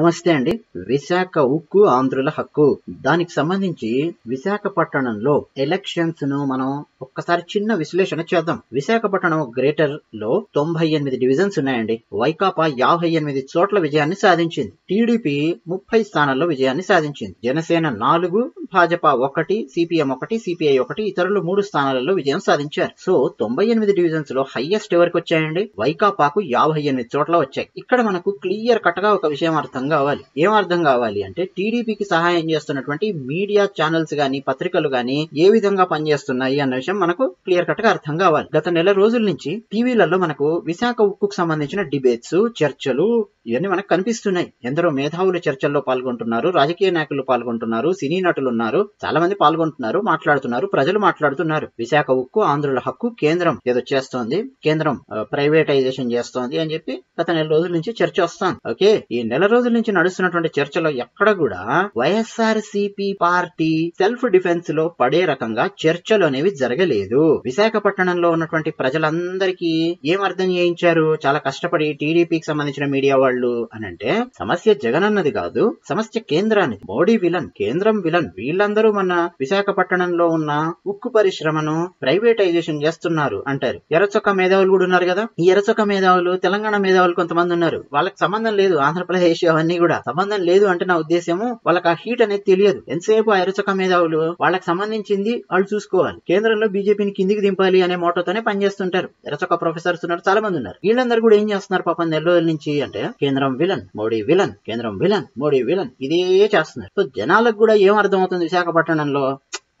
నమస్తే అండి. విశాఖ ఉక్కు ఆంధ్రుల హక్కు. దానికి సంబంధించి విశాఖపట్టణంలో ఎలక్షన్స్ను మనం ఒక్కసారి చిన్న విశ్లేషణ చేద్దాం. విశాఖపట్నం గ్రేటర్లో తొంభై ఎనిమిది డివిజన్స్ ఉన్నాయండి. వైకాపా యాభై ఎనిమిది చోట్ల విజయాన్ని సాధించింది. టీడీపీ ముప్పై స్థానాల్లో విజయాన్ని సాధించింది. జనసేన నాలుగు భాజపా ఒకటి సిపిఎం ఒకటి సిపిఐ ఒకటి ఇతరులు మూడు స్థానాలలో విజయం సాధించారు. సో తొంభై ఎనిమిది డివిజన్స్లో హైయెస్ట్ ఎవరికి వచ్చాయండి? వైకాపాకు యాభై ఎనిమిది చోట్ల వచ్చాయి. ఇక్కడ మనకు క్లియర్ కట్గా ఒక విషయం అర్థం కావాలి. ఏం అర్థం కావాలి అంటే టీడీపీకి సహాయం చేస్తున్నటువంటి మీడియా ఛానల్స్ గాని పత్రికలు గాని ఏ విధంగా పనిచేస్తున్నాయి అన్న విషయం మనకు క్లియర్ కట్గా అర్థం కావాలి. గత నెల రోజుల నుంచి టీవీలలో మనకు విశాఖ ఉక్కుకు సంబంధించిన డిబేట్స్ చర్చలు ఇవన్నీ మనకు కనిపిస్తున్నాయి. ఎందరో మేధావులు చర్చల్లో పాల్గొంటున్నారు రాజకీయ నాయకులు పాల్గొంటున్నారు సినీ నటులు ఉన్నారు చాలా మంది పాల్గొంటున్నారు మాట్లాడుతున్నారు ప్రజలు మాట్లాడుతున్నారు. విశాఖ ఉక్కు ఆంధ్రుల హక్కు కేంద్రం ఏదో చేస్తోంది కేంద్రం ప్రైవేటైజేషన్ చేస్తోంది అని చెప్పి గత నెల రోజుల నుంచి చర్చ వస్తాం ఓకే ఈ నెల రోజుల నుంచి నడుస్తున్నటువంటి చర్చలో ఎక్కడ కూడా వైఎస్ఆర్ సిపి పార్టీ సెల్ఫ్ డిఫెన్స్లో పడే రకంగా చర్చలు అనేవి జరగలేదు. విశాఖపట్నంలో ఉన్నటువంటి ప్రజలందరికీ ఏం అర్థం చేయించారు? చాలా కష్టపడి టీడీపీకి సంబంధించిన మీడియా వాళ్ళు అని అంటే సమస్య జగన్ అన్నది కాదు సమస్య కేంద్రానికి మోడీ విలన్ కేంద్రం విలన్. వీళ్ళందరూ మన విశాఖపట్నంలో ఉన్న ఉక్కు పరిశ్రమను ప్రైవేటైజేషన్ చేస్తున్నారు అంటారు. ఎర్రచొక్క మేధావులు కూడా ఉన్నారు కదా? ఈ ఎర్రచొక్క మేధావులు తెలంగాణ మేధావులు కొంతమంది ఉన్నారు. వాళ్ళకి సంబంధం లేదు ఆంధ్రప్రదేశ్ అవన్నీ కూడా. సంబంధం లేదు అంటే నా ఉద్దేశము వాళ్ళకి ఆ హీట్ అనేది తెలియదు. ఎంతసేపు ఆ ఎర్రచొక్క మేధావులు వాళ్ళకి సంబంధించింది వాళ్ళు చూసుకోవాలి. కేంద్రంలో బీజేపీని కిందికి దింపాలి అనే మోటోతోనే పనిచేస్తుంటారు. ఎర్రచొక్క ప్రొఫెసర్స్ ఉన్నారు చాలా మంది ఉన్నారు. వీళ్ళందరూ కూడా ఏం చేస్తున్నారు పాపం నెల రోజుల నుంచి అంటే కేంద్రం విలన్ మోడీ విలన్ కేంద్రం విలన్ మోడీ విలన్ ఇదే చేస్తున్నారు. సో జనాలకు కూడా ఏం అర్థం అవుతుంది విశాఖపట్నంలో?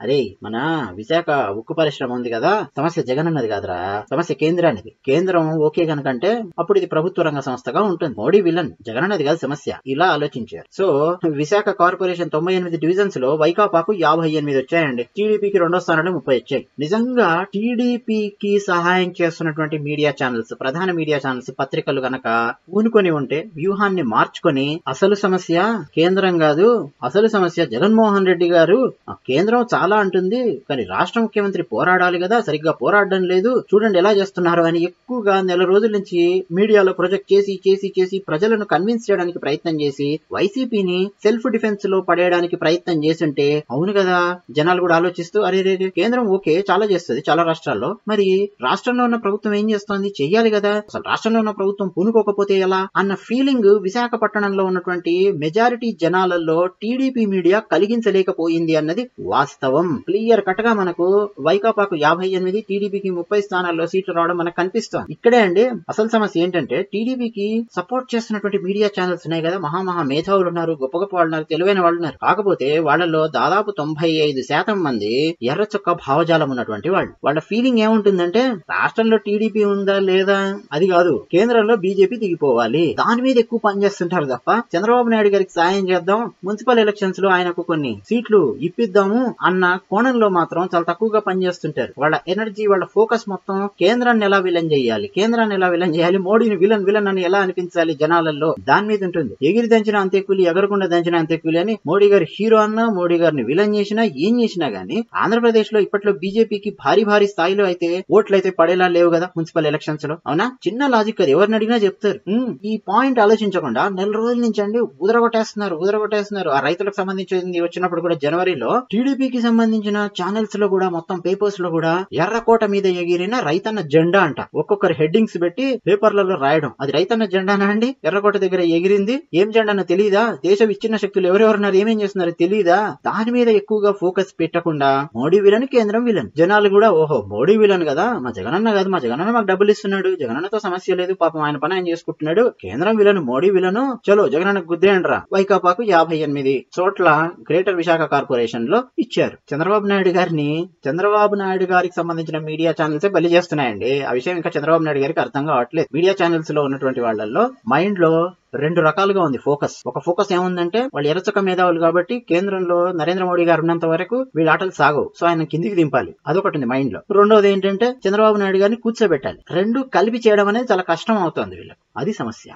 అరే మన విశాఖ ఉక్కు పరిశ్రమ ఉంది కదా. సమస్య జగన్ అన్నది కాదురా. సమస్య కేంద్రానికి కేంద్రం ఓకే కనుకంటే అప్పుడు ఇది ప్రభుత్వ రంగ సంస్థగా ఉంటుంది. మోడీ విలన్ జగన్ అన్నది కాదు సమస్య. ఇలా ఆలోచించారు. సో విశాఖ కార్పొరేషన్ తొంభై ఎనిమిది డివిజన్స్లో వైకాపాకు యాభై ఎనిమిది వచ్చాయండి. టీడీపీకి రెండో స్థానంలో ముప్పై వచ్చాయి. నిజంగా టీడీపీకి సహాయం చేస్తున్నటువంటి మీడియా ఛానల్స్ ప్రధాన మీడియా ఛానల్స్ పత్రికలు గనక ఊనుకొని ఉంటే వ్యూహాన్ని మార్చుకొని అసలు సమస్య కేంద్రం కాదు అసలు సమస్య జగన్మోహన్ రెడ్డి గారు ఆ కేంద్రం చాలా చాలా అంటుంది కానీ రాష్ట్ర ముఖ్యమంత్రి పోరాడాలి కదా సరిగ్గా పోరాడడం లేదు. చూడండి ఎలా చేస్తున్నారు అని ఎక్కువగా నెల రోజుల నుంచి మీడియాలో ప్రొజెక్ట్ చేసి చేసి చేసి ప్రజలను కన్విన్స్ చేయడానికి ప్రయత్నం చేసి వైసీపీని సెల్ఫ్ డిఫెన్స్లో పడేయడానికి ప్రయత్నం చేస్తుంటే అవును కదా జనాలు కూడా ఆలోచిస్తూ అరే రే కేంద్రం ఓకే చాలా చేస్తుంది చాలా రాష్ట్రాల్లో. మరి రాష్ట్రంలో ఉన్న ప్రభుత్వం ఏం చేస్తోంది? చెయ్యాలి కదా. అసలు రాష్ట్రంలో ఉన్న ప్రభుత్వం పూనుకోకపోతే ఎలా? అన్న ఫీలింగ్ విశాఖపట్నంలో ఉన్నటువంటి మెజారిటీ జనాలలో టీడీపీ మీడియా కలిగించలేకపోయింది అన్నది వాస్తవం. క్లియర్ కట్గా మనకు వైకాపాకు యాభై ఎనిమిది టీడీపీకి ముప్పై స్థానాల్లో సీట్లు రావడం మనకు కనిపిస్తోంది. ఇక్కడే అండి అసలు సమస్య ఏంటంటే టీడీపీకి సపోర్ట్ చేస్తున్నటువంటి మీడియా ఛానల్స్ ఉన్నాయి కదా మహామహా మేధావులు ఉన్నారు గొప్ప గొప్ప వాళ్ళు ఉన్నారు తెలివైన వాళ్ళు ఉన్నారు. కాకపోతే వాళ్ళలో దాదాపు తొంభై ఐదు శాతం మంది ఎర్ర చొక్క భావజాలం ఉన్నటువంటి వాళ్ళు. వాళ్ళ ఫీలింగ్ ఏముంటుందంటే రాష్ట్రంలో టీడీపీ ఉందా లేదా అది కాదు. కేంద్రంలో బీజేపీ దిగిపోవాలి. దాని మీద ఎక్కువ పనిచేస్తుంటారు తప్ప చంద్రబాబు నాయుడు గారికి సాయం చేద్దాం మున్సిపల్ ఎలక్షన్స్లో ఆయనకు కొన్ని సీట్లు ఇప్పిద్దాము అన్న కోణంలో మాత్రం చాలా తక్కువగా పనిచేస్తుంటారు. వాళ్ళ ఎనర్జీ వాళ్ళ ఫోకస్ మొత్తం కేంద్రాన్ని ఎలా విలన్ చేయాలి? కేంద్రాన్ని ఎలా విలన్ చేయాలి? మోడీని విలన్ విలన్ అని ఎలా అనిపించాలి జనాలలో? దాని మీద ఉంటుంది. ఎగిరి దంచిన అంతే కూలి ఎగరకుండా దంచిన అంతే కూలి అని మోడీ గారి హీరో అన్నా మోడీ గారిని విలన్ చేసినా ఏం చేసినా గానీ ఆంధ్రప్రదేశ్లో ఇప్పట్లో బీజేపీకి భారీ భారీ స్థాయిలో అయితే ఓట్లు అయితే పడేలా లేవు కదా మున్సిపల్ ఎలక్షన్స్లో. అవునా? చిన్న లాజిక్ అది. ఎవరిని అడిగినా చెప్తారు. ఈ పాయింట్ ఆలోచించకుండా నెల రోజుల నుంచి అండి ఉదరగొట్టేస్తున్నారు ఉదరగొట్టేస్తున్నారు ఆ రైతులకు సంబంధించింది వచ్చినప్పుడు కూడా జనవరిలో టీడీపీకి సంబంధించిన ఛానల్స్లో కూడా మొత్తం పేపర్స్లో కూడా ఎర్రకోట మీద ఎగిరిన రైతన్న జెండా అంట. ఒక్కొక్కరు హెడ్డింగ్స్ పెట్టి పేపర్లలో రాయడం. అది రైతన్న జెండానా అండి? ఎర్రకోట దగ్గర ఎగిరింది. ఏం జెండానో తెలియదా దేశ విచ్ఛిన్న శక్తులు ఎవరెవరున్నారు? ఏమేం చేస్తున్నారు తెలియదా దాని మీద ఎక్కువగా ఫోకస్ పెట్టకుండా మోడీ విలన్ కేంద్రం విలన్ జనాలు కూడా ఓహో మోడీ విలన్ కదా? మా జగనన్న కాదు. మా జగనన్న మాకు డబ్బులు ఇస్తున్నాడు. జగనన్నతో సమస్య లేదు. పాపం ఆయన పని ఆయన చేసుకుంటున్నాడు. కేంద్రం విలన్ మోడీ విలన్ చలో జగనన్న గుద్దేయండ్రా. వైకాపాకు యాభై ఎనిమిది చోట్ల గ్రేటర్ విశాఖ కార్పొరేషన్లో ఇచ్చారు. చంద్రబాబు నాయుడు గారిని చంద్రబాబు నాయుడు గారికి సంబంధించిన మీడియా ఛానల్స్ బలి చేస్తున్నాయండి. ఆ విషయం ఇంకా చంద్రబాబు నాయుడు గారికి అర్థం కావట్లేదు. మీడియా ఛానల్స్లో ఉన్నటువంటి వాళ్ళల్లో మైండ్లో రెండు రకాలుగా ఉంది ఫోకస్. ఒక ఫోకస్ ఏముందంటే వాళ్ళు ఎరచక మేధావులు కాబట్టి కేంద్రంలో నరేంద్ర మోడీ గారు ఉన్నంత వరకు వీళ్ళ ఆటలు సాగవు. సో ఆయన కిందికి దింపాలి. అదొకటి ఉంది మైండ్లో. రెండోది ఏంటంటే చంద్రబాబు నాయుడు గారిని కూర్చోబెట్టాలి. రెండు కలిపి చేయడం అనేది చాలా కష్టం అవుతుంది వీళ్ళకి. అది సమస్య.